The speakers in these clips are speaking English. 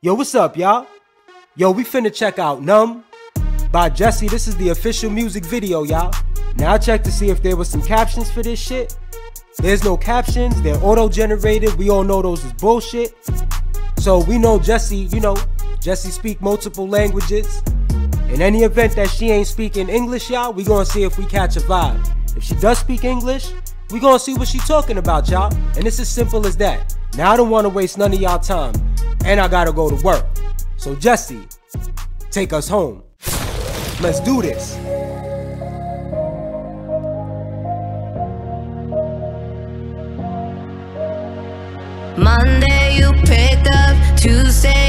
Yo, what's up, y'all? Yo, we finna check out Numb by Jessi. This is the official music video, y'all. Now I to see if there was some captions for this shit. There's no captions, they're auto-generated. We all know those is bullshit. So we know Jessi, you know, Jessi speak multiple languages. In any event that she ain't speaking English, y'all, we gonna see if we catch a vibe. If she does speak English, we gonna see what she talking about, y'all. And it's as simple as that. Now I don't wanna waste none of y'all time. And I gotta go to work. So Jessi, take us home. Let's do this. Monday you picked up, Tuesday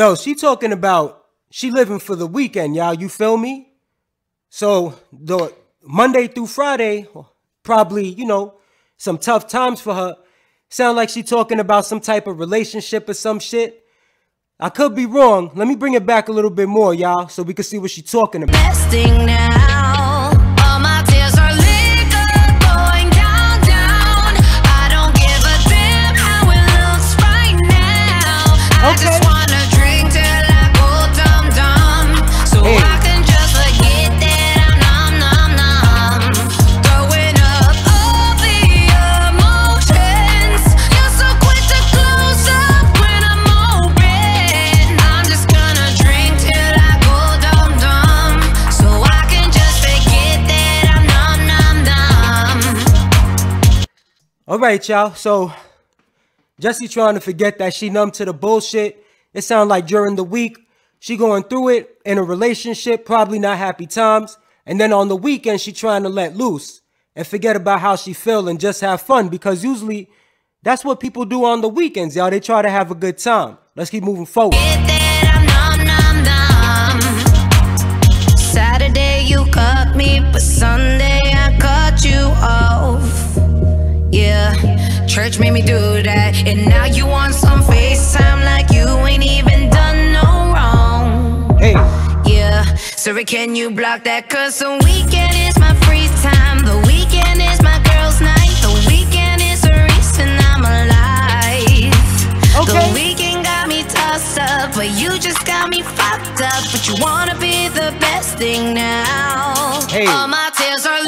Yo, she talking about she living for the weekend, y'all. You feel me? So the Monday through Friday, probably, you know, some tough times for her. Sound like she talking about some type of relationship or some shit. I could be wrong. Let me bring it back a little bit more, y'all, so we can see what she talking about. All right, y'all. So Jessi trying to forget that she numb to the bullshit. It sound like during the week she going through it in a relationship, probably not happy times. And then on the weekend she trying to let loose and forget about how she feel and just have fun because usually that's what people do on the weekends, y'all. They try to have a good time. Let's keep moving forward. Church made me do that, and now you want some FaceTime like you ain't even done no wrong. Hey, Yeah, sorry, can you block that? Cause the weekend is my free time. The weekend is my girl's night. The weekend is the reason I'm alive. Okay. The weekend got me tossed up, but you just got me fucked up. But you wanna be the best thing now. Hey. All my tears are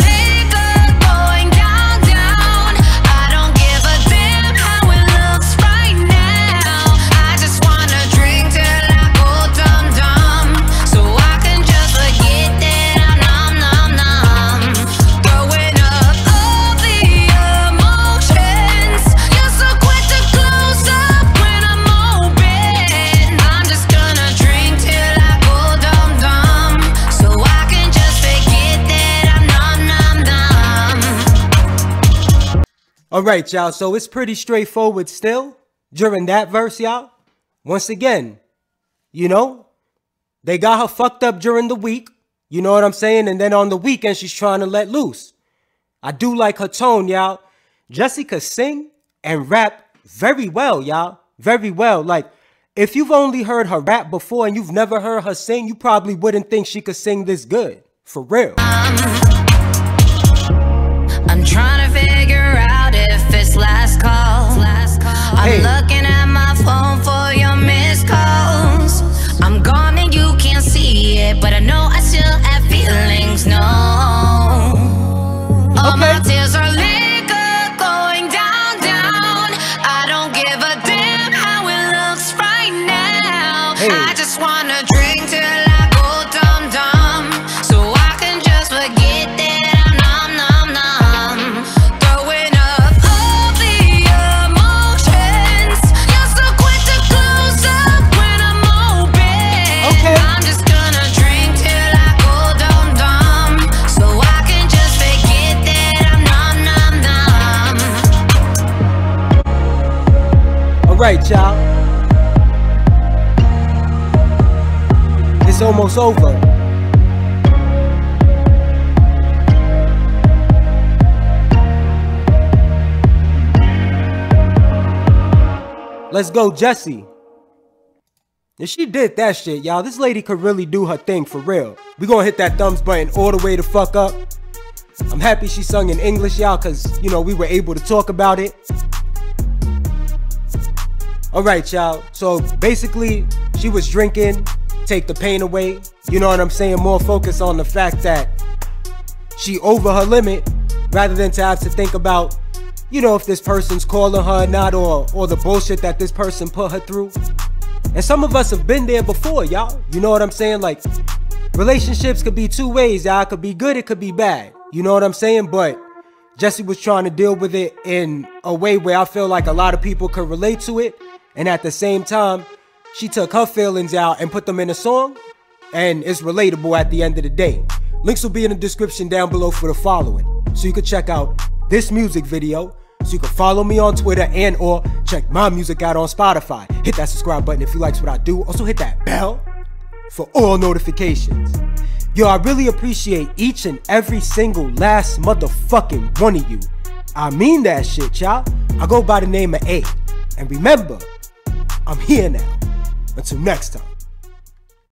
All right, y'all. So it's pretty straightforward still during that verse, y'all. Once again, you know, they got her fucked up during the week. You know what I'm saying? And then on the weekend, she's trying to let loose. I do like her tone, y'all. Jessica sing and rap very well, y'all. Very well. Like, if you've only heard her rap before and you've never heard her sing, you probably wouldn't think she could sing this good. For real. I'm trying I'm Hey. looking at my phone for your missed calls. I'm gone and you can't see it, but I know I still have feelings. No. All my tears are liquor going down, down. I don't give a damn how it looks right now. Hey. I just Alright, y'all. It's almost over. Let's go, Jessi. If she did that shit, y'all, this lady could really do her thing for real. We gonna hit that thumbs button all the way to fuck up. I'm happy she sung in English, y'all, cause you know we were able to talk about it. Alright, y'all. So basically, she was drinking, take the pain away. You know what I'm saying? More focus on the fact that she over her limit rather than to have to think about you know, if this person's calling her or not, or or the bullshit that this person put her through. And some of us have been there before, y'all. You know what I'm saying? Like, relationships could be two ways, y'all. It could be good, it could be bad. You know what I'm saying? But Jessi was trying to deal with it in a way where I feel like a lot of people could relate to it. And at the same time, she took her feelings out and put them in a song. And it's relatable at the end of the day. Links will be in the description down below for the following. So you can check out this music video so you can follow me on Twitter and or check my music out on Spotify. Hit that subscribe button if you likes what I do. Also hit that bell for all notifications. Yo, I really appreciate each and every single last motherfucking one of you. I mean that shit, y'all. I go by the name of A. And remember, I'm here now. Until next time.